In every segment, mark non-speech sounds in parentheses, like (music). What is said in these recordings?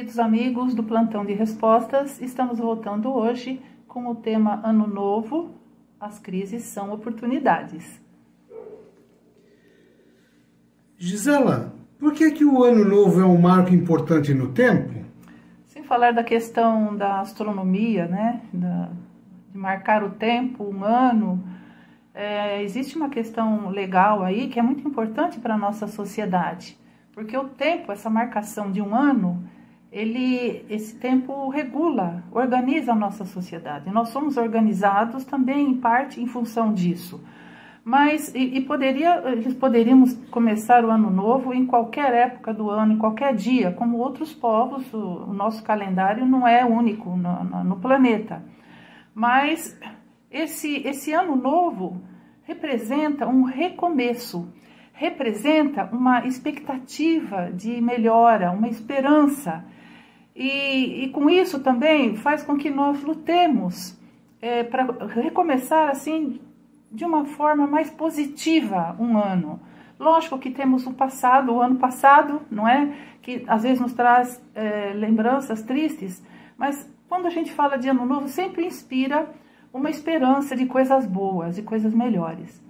queridos amigos do Plantão de Respostas, estamos voltando hoje com o tema Ano Novo, as crises são oportunidades. Gisela, por que, que o Ano Novo é um marco importante no tempo? Sem falar da questão da astronomia, né, da, de marcar o tempo, um ano, é, existe uma questão legal aí que é muito importante para a nossa sociedade, porque o tempo, essa marcação de um ano, ele, esse tempo regula, organiza a nossa sociedade. Nós somos organizados também em parte em função disso. Mas e, e poderia, eles poderíamos começar o ano novo em qualquer época do ano, em qualquer dia, como outros povos. O, o nosso calendário não é único no, no, no planeta. Mas esse, esse ano novo representa um recomeço, representa uma expectativa de melhora, uma esperança. E, e com isso também faz com que nós lutemos é, para recomeçar assim de uma forma mais positiva um ano. Lógico que temos o passado, o ano passado, não é? Que às vezes nos traz é, lembranças tristes, mas quando a gente fala de ano novo, sempre inspira uma esperança de coisas boas e coisas melhores.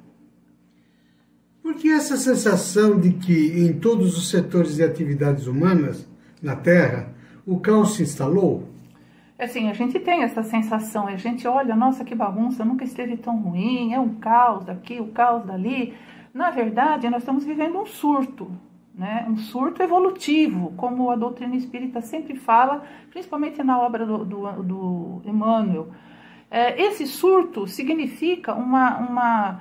Por que essa sensação de que em todos os setores de atividades humanas na Terra o caos se instalou? É assim, a gente tem essa sensação, a gente olha, nossa, que bagunça, nunca esteve tão ruim, é um caos daqui, o um caos dali. Na verdade, nós estamos vivendo um surto, né? um surto evolutivo, como a doutrina espírita sempre fala, principalmente na obra do, do, do Emmanuel. É, esse surto significa uma, uma,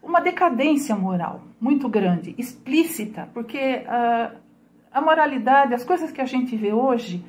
uma decadência moral muito grande, explícita, porque uh, a moralidade, as coisas que a gente vê hoje,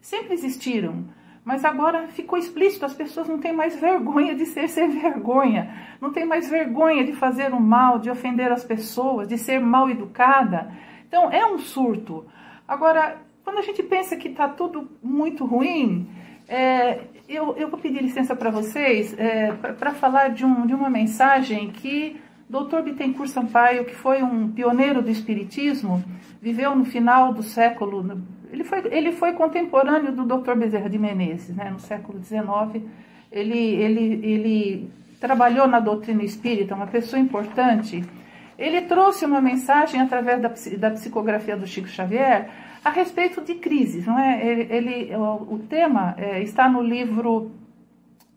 sempre existiram, mas agora ficou explícito, as pessoas não têm mais vergonha de ser sem vergonha, não têm mais vergonha de fazer o mal, de ofender as pessoas, de ser mal educada. Então é um surto. Agora, quando a gente pensa que está tudo muito ruim, é, eu, eu, vou pedir licença para vocês é, para falar de, um, de uma mensagem que Dr. Bittencourt Sampaio, que foi um pioneiro do Espiritismo, viveu no final do século. Ele foi, ele foi contemporâneo do Dr. Bezerra de Menezes, né, no século XIX. Ele, ele, ele trabalhou na doutrina espírita, uma pessoa importante. Ele trouxe uma mensagem através da, da psicografia do Chico Xavier a respeito de crises. Não é? ele, ele o, o, tema é, está no livro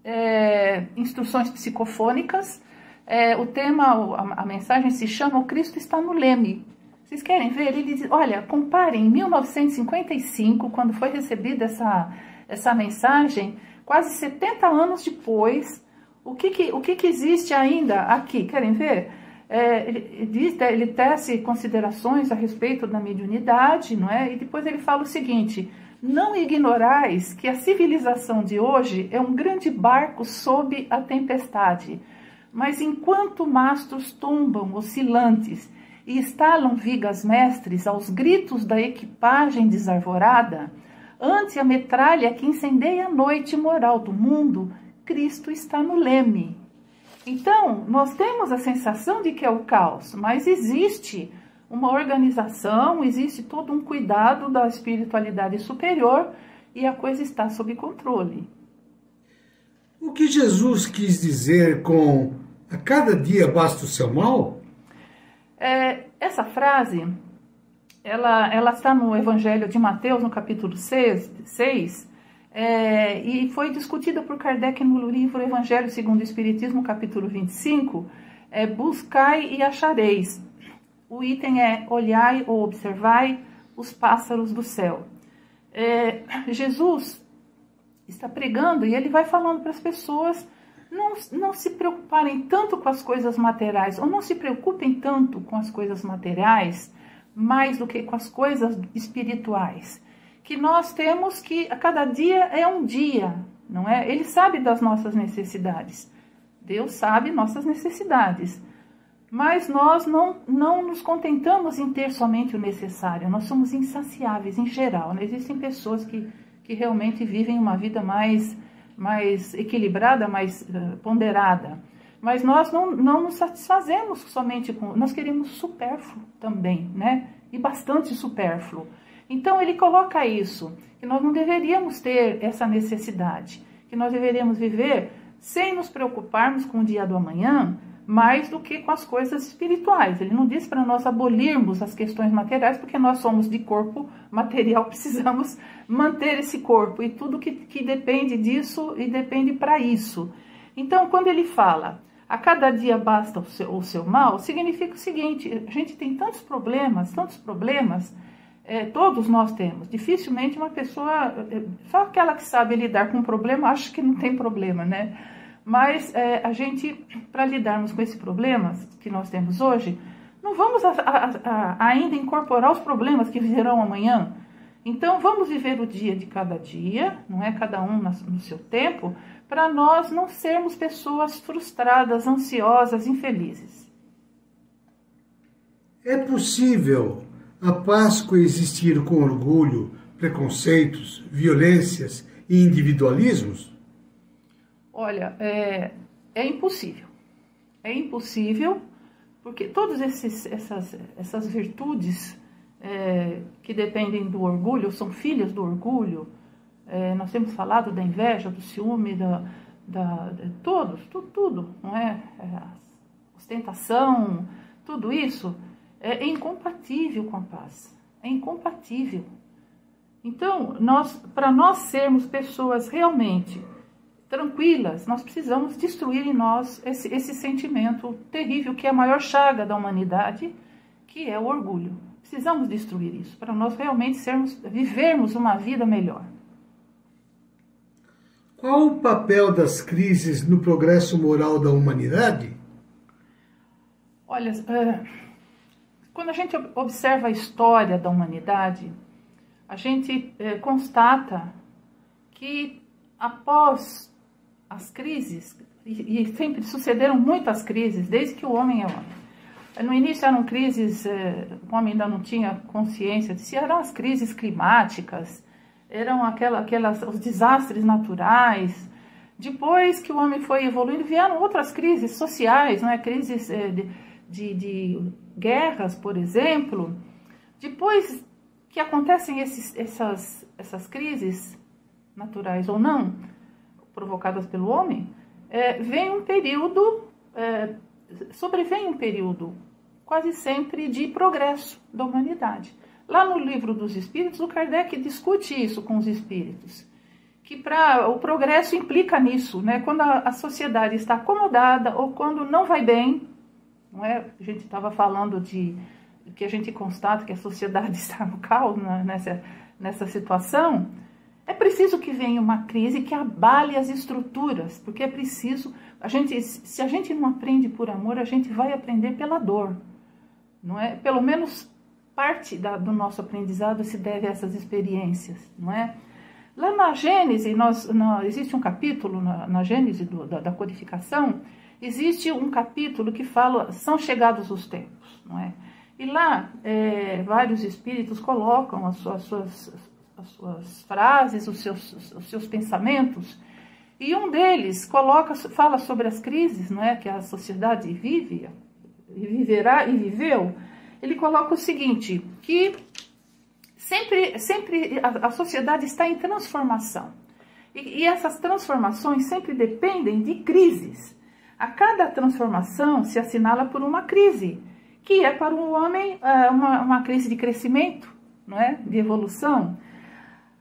é, Instruções Psicofônicas. É, o tema, a, a, mensagem se chama O Cristo está no Leme. Vocês querem ver? Ele diz: olha, comparem 1955, quando foi recebida essa, essa mensagem, quase 70 anos depois, o que, que, o que, que existe ainda aqui? Querem ver? é, ele, diz, ele tece considerações a respeito da mediunidade, não é? E depois ele fala o seguinte: não ignorais que a civilização de hoje é um grande barco sob a tempestade, mas enquanto mastros tombam oscilantes e estalam vigas mestres aos gritos da equipagem desarvorada, ante a metralha que incendeia a noite moral do mundo, Cristo está no leme então, nós temos a sensação de que é o caos, mas existe uma organização, existe todo um cuidado da espiritualidade superior e a coisa está sob controle. O que Jesus quis dizer com a cada dia basta o seu mal? É, essa frase, ela, ela está no Evangelho de Mateus, no capítulo 6, 6 é, e foi discutida por Kardec no livro Evangelho segundo o Espiritismo, capítulo 25, é, Buscai e achareis. O item é olhai ou observai os pássaros do céu. É, Jesus está pregando e ele vai falando para as pessoas não, não se preocuparem tanto com as coisas materiais, ou não se preocupem tanto com as coisas materiais, mais do que com as coisas espirituais que nós temos que a cada dia é um dia, não é? Ele sabe das nossas necessidades. Deus sabe nossas necessidades. Mas nós não, não nos contentamos em ter somente o necessário, nós somos insaciáveis em geral. Né? Existem pessoas que, que realmente vivem uma vida mais, mais equilibrada, mais uh, ponderada. Mas nós não, não nos satisfazemos somente com. Nós queremos supérfluo também, né? E bastante supérfluo. Então ele coloca isso, que nós não deveríamos ter essa necessidade, que nós deveríamos viver sem nos preocuparmos com o dia do amanhã, mais do que com as coisas espirituais. Ele não diz para nós abolirmos as questões materiais, porque nós somos de corpo material, (laughs) precisamos manter esse corpo e tudo que, que depende disso e depende para isso. Então, quando ele fala a cada dia basta o seu, o seu mal, significa o seguinte: a gente tem tantos problemas, tantos problemas, é, todos nós temos. Dificilmente uma pessoa, é, só aquela que sabe lidar com o problema, acha que não tem problema, né? Mas é, a gente, para lidarmos com esse problema que nós temos hoje, não vamos a, a, a, ainda incorporar os problemas que virão amanhã. Então, vamos viver o dia de cada dia, não é? Cada um no seu tempo, para nós não sermos pessoas frustradas, ansiosas, infelizes. É possível a paz coexistir com orgulho, preconceitos, violências e individualismos? Olha, é, é impossível. É impossível, porque todas essas, essas virtudes é, que dependem do orgulho, são filhas do orgulho, é, nós temos falado da inveja, do ciúme, da, da, de todos, tudo, tudo, não é? é ostentação, tudo isso é incompatível com a paz. É incompatível. Então, nós, para nós sermos pessoas realmente tranquilas, nós precisamos destruir em nós esse, esse sentimento terrível que é a maior chaga da humanidade, que é o orgulho. Precisamos destruir isso para nós realmente sermos, vivermos uma vida melhor. Qual o papel das crises no progresso moral da humanidade? Olha, é, quando a gente observa a história da humanidade, a gente é, constata que após as crises, e, e, sempre sucederam muitas crises, desde que o homem é homem. No início eram crises, eh, o homem ainda não tinha consciência de eram as crises climáticas, eram aquela, aquelas, os desastres naturais. Depois que o homem foi evoluindo, vieram outras crises sociais, não é? crises eh, de, de, de guerras, por exemplo. Depois que acontecem esses, essas, essas crises naturais ou não, provocadas pelo homem, é, vem um período, é, sobrevém um período quase sempre de progresso da humanidade. Lá no livro dos Espíritos, o Kardec discute isso com os espíritos, que para o progresso implica nisso, né? Quando a, a, sociedade está acomodada ou quando não vai bem, não é? A gente estava falando de que a gente constata que a sociedade (laughs) está no caos né? nessa nessa situação. É preciso que venha uma crise que abale as estruturas, porque é preciso. A gente, se a gente não aprende por amor, a gente vai aprender pela dor, não é? Pelo menos parte da, do nosso aprendizado se deve a essas experiências, não é? Lá na Gênese, nós, existe um capítulo na, na Gênese do, da, da, codificação, existe um capítulo que fala são chegados os tempos, não é? E lá é, vários espíritos colocam as suas, as suas as suas frases, os seus, os seus pensamentos. E um deles coloca, fala sobre as crises não é, que a sociedade vive, viverá e viveu. Ele coloca o seguinte, que sempre, sempre a, a sociedade está em transformação. E, e essas transformações sempre dependem de crises. A cada transformação se assinala por uma crise, que é para o homem é, uma, uma crise de crescimento, não é? de evolução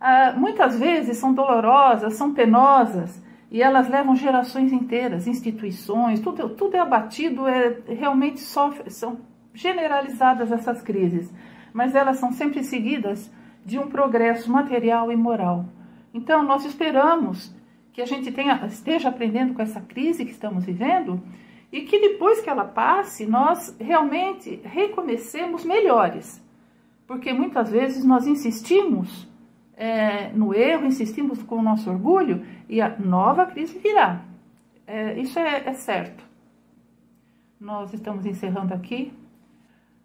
ah, muitas vezes são dolorosas, são penosas e elas levam gerações inteiras, instituições, tudo, tudo é abatido, é, realmente sofre, são generalizadas essas crises, mas elas são sempre seguidas de um progresso material e moral. Então, nós esperamos que a gente tenha, esteja aprendendo com essa crise que estamos vivendo e que depois que ela passe, nós realmente recomecemos melhores. Porque muitas vezes nós insistimos é, no erro, insistimos com o nosso orgulho e a nova crise virá. É, isso é, é certo. Nós estamos encerrando aqui.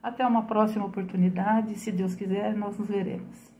Até uma próxima oportunidade. Se Deus quiser, nós nos veremos.